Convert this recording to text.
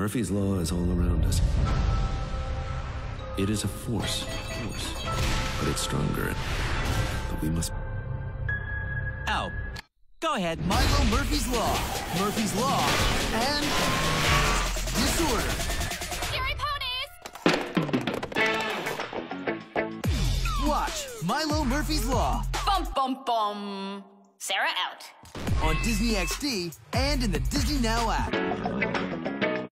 Murphy's Law is all around us. It is a force, force, but it's stronger. But we must. Oh, go ahead. Milo Murphy's Law. Murphy's Law and disorder. Scary ponies! Watch Milo Murphy's Law Bum bum bum. Sarah out. on Disney XD and in the Disney Now app.